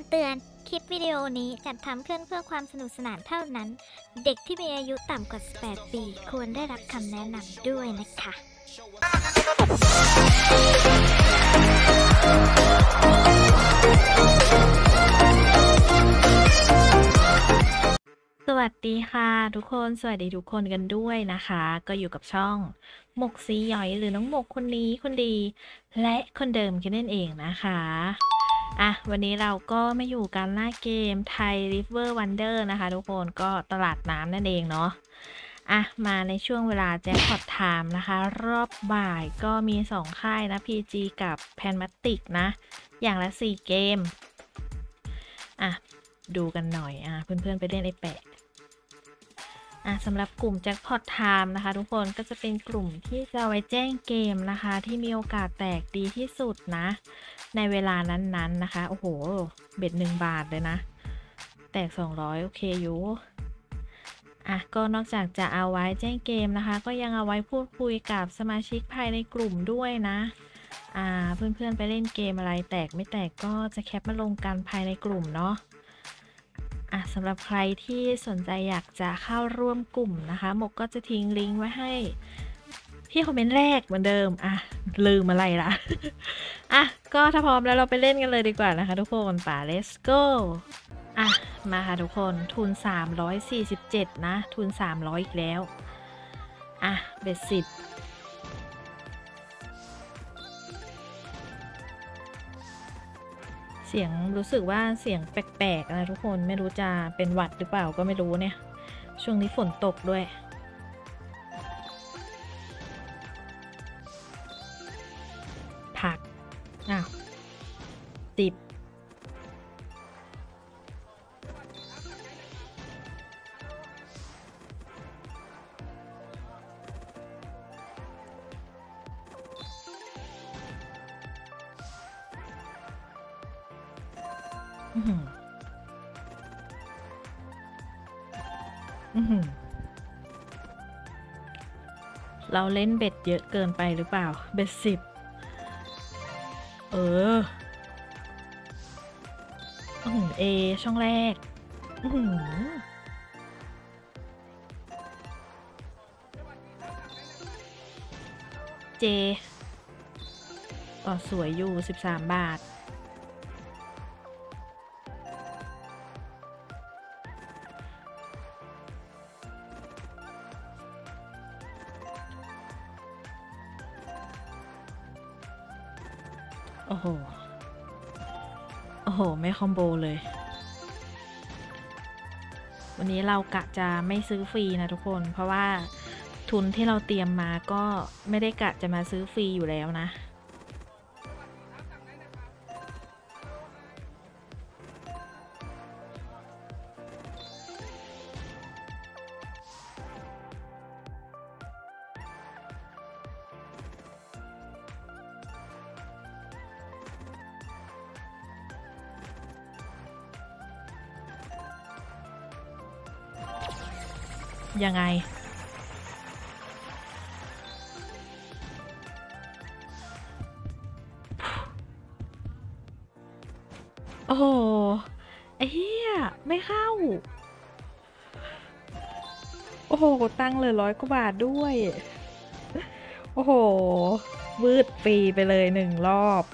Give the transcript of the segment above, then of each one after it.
ำเตือน คลิปวิดีโอนี้จัดทำขึ้นเพื่อความสนุกสนานเท่านั้น เด็กที่มีอายุต่ำกว่า 18 ปี ควรได้รับคำแนะนำด้วยนะคะสวัสดีค่ะทุกคนสวัสดีทุกคนกันด้วยนะคะ ก็อยู่กับช่องหมกสีหยอยหรือน้องหมกคนนี้คนดี และคนเดิมกันนั่นเองนะคะ อะวันนี้เราก็มาอยู่กันหน้าเกมไทย River Wonder นะคะทุกคนก็ตลาดน้ำนั่นเองเนาะอะมาในช่วงเวลา jackpot time นะคะ รอบบ่ายก็มี 2 ค่ายนะ PG กับ Pragmatic นะ อย่างละ 4 เกม อะ ดูกันหน่อยอะเพื่อนๆไปเล่นไอแปะ อะสำหรับกลุ่ม jackpot time นะคะ ทุกคนก็จะเป็นกลุ่มที่จะไว้แจ้งเกมนะคะ ที่มีโอกาสแตกดีที่สุดนะ ในเวลานั้นๆนะคะ โอ้โห เบ็ดหนึ่งบาทเลยนะ แตก 200 โอเคอยู่อะก็นอกจากจะเอาไว้แจ้งเกมนะคะ ก็ยังเอาไว้พูดคุยกับสมาชิกภายในกลุ่มด้วยนะอ่าเพื่อนๆไปเล่นเกมอะไรแตกไม่แตกก็จะแคปมาลงกันภายในกลุ่มเนาะ อะสำหรับใครที่สนใจอยากจะเข้าร่วมกลุ่มนะคะหมกก็จะทิ้งลิงก์ไว้ให้ที่คอมเมนต์แรกเหมือนเดิม อะ ลืมอะไรละอะ ก็ถ้าพร้อมแล้วเราไปเล่นกันเลยดีกว่านะคะทุกคนป่า let's go อะ มาค่ะทุกคนทุน 347 นะ ทุน 300 อีกแล้ว อะ เบ็ดสิบ เสียงรู้สึกว่าเสียงแปลกๆนะทุกคนไม่รู้จะเป็นหวัดหรือเปล่าก็ไม่รู้เนี่ย ช่วงนี้ฝนตกด้วย ผักอ้าวติบ อื้อหือเราเล่นเบ็ดเยอะเกินไปหรือเปล่า เบ็ดสิบ เอออือเอ ช่องแรก อือหือเจ ก็สวยอยู่13บาท โอ้โห โอ้โห ไม่คอมโบเลย วันนี้เรากะจะไม่ซื้อฟรีนะทุกคน เพราะว่าทุนที่เราเตรียมมาก็ไม่ได้กะจะมาซื้อฟรีอยู่แล้วนะ ยังไง โอ้โหไอ้เหี้ยไม่เข้า โอ้โห ตั้งเลยร้อยกว่าบาทด้วย โอ้โหวืดฟรีไปเลยหนึ่งรอบ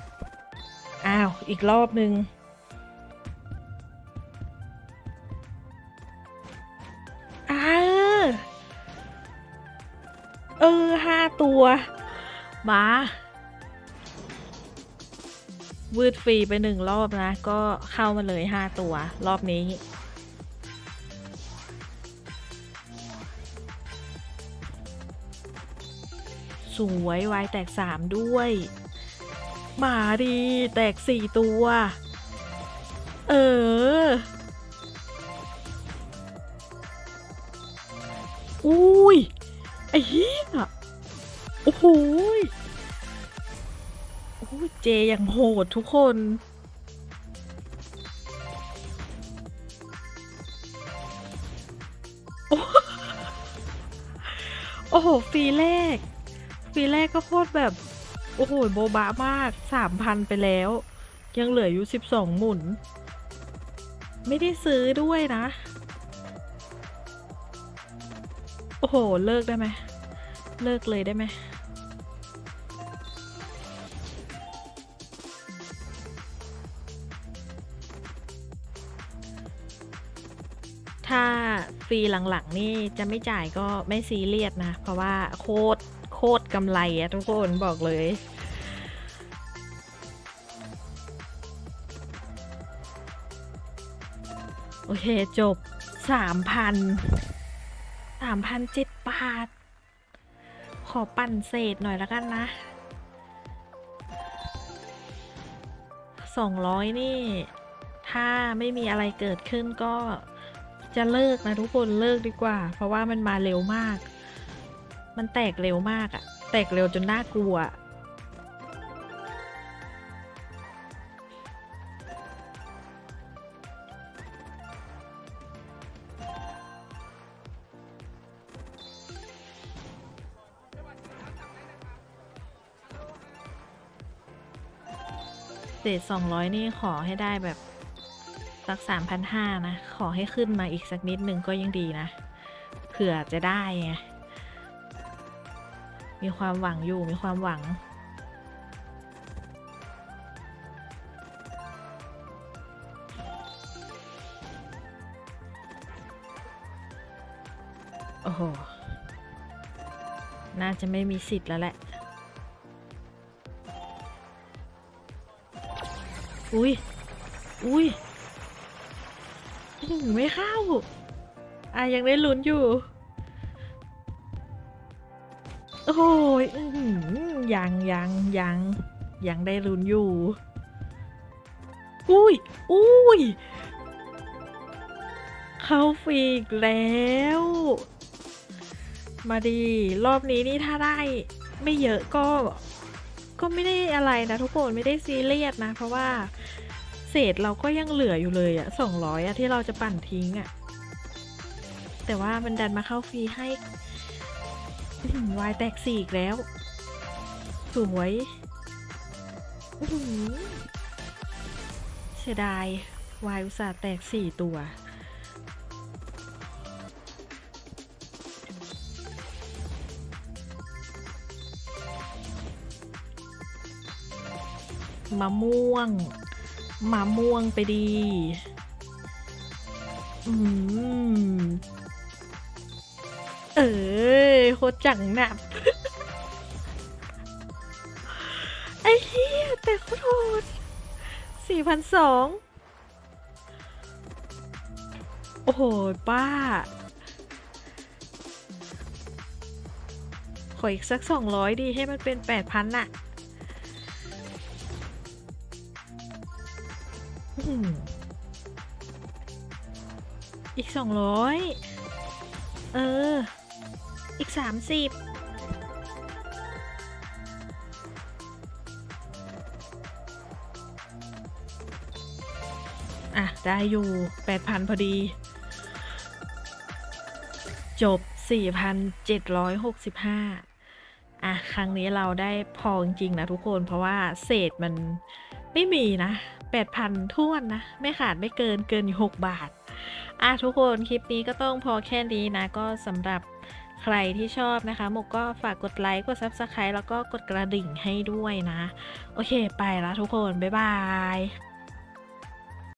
อ้าว อีกรอบหนึ่ง เออห้าตัว มาวืดฟรีไปหนึ่งรอบนะ ก็เข้ามาเลยห้าตัว รอบนี้ สวยวายแตกสามด้วย มาดี แตกสี่ตัว เออ ไอ้เหี้ยโอ้โหโอ้เจยังโหดทุกคน โอ้โหฟรีแรกฟรีแรกก็โคตรแบบ โอ้โห โบบะมากสามพันไปแล้ว ยังเหลืออยู่สิบสองหมุน ไม่ได้ซื้อด้วยนะ โอ้โห เลิกได้ไหม เลิกเลยได้ไหม ถ้าฟรีหลังๆ นี่จะไม่จ่ายก็ไม่ซีเรียสนะ เพราะว่าโคตร โคตรกำไรอะทุกคนบอกเลยโอเค จบสามพัน สามพันเจ็ดบาท ขอปั่นเศษหน่อยแล้วกันนะสองร้อยนี่ ถ้าไม่มีอะไรเกิดขึ้นก็จะเลิกนะทุกคนเลิกดีกว่า เพราะว่ามันมาเร็วมาก มันแตกเร็วมากอะแตกเร็วจนน่ากลัว เศษสองร้อยนี่ขอให้ได้แบบสักสามพันห้านะ ขอให้ขึ้นมาอีกสักนิดหนึ่งก็ยังดีนะ เผื่อจะได้ไง มีความหวังอยู่ มีความหวังโอ้โห น่าจะไม่มีสิทธิ์แล้วแหละ อุ้ย อุ้ยอือไม่เข้า อะยังได้ลุ้นอยู่ โอ้ยอยังยังยังยังได้ลุ้นอยู่ อุ้ย อุ้ย เข้าฟรีอีกแล้ว มาดี รอบนี้นี่ถ้าได้ไม่เยอะก็ ก็ไม่ได้อะไรนะทุกคนไม่ได้ซีเรียสนะ เพราะว่าเศษเราก็ยังเหลืออยู่เลยอะสองร้อยอะที่เราจะปั่นทิ้งอะแต่ว่ามันดันมาเข้าฟรีให้วายแตกสี่อีกแล้ว สวยอื้หือเสียดายวายอุตส่าห์แตกสี่ตัว มะม่วงมะม่วงไปดี อืม เออโคตรจังหนับไอ้เหี้ยแต่โคตรโหดสี่พันสองโอ้โหป้า ขออีกสักสองร้อยดีให้มันเป็นแปดพันน่ะ อีกสองร้อยเออ อีกสามสิบอะ ได้อยู่แปดพันพอดี จบสี่พันเจ็ดร้อยหกสิบห้าอะ ครั้งนี้เราได้พอจริงๆนะทุกคนเพราะว่าเศษมันไม่มีนะ แปดพันท้วนนะ ไม่ขาดไม่เกินเกินอยู่หกบาท อะทุกคนคลิปนี้ก็ต้องพอแค่นี้นะ ก็สำหรับใครที่ชอบนะคะหมกก็ฝากกดไลค์ กด Subscribe แล้วก็กดกระดิ่งให้ด้วยนะ โอเคไปแล้วทุกคน บ๊ายบาย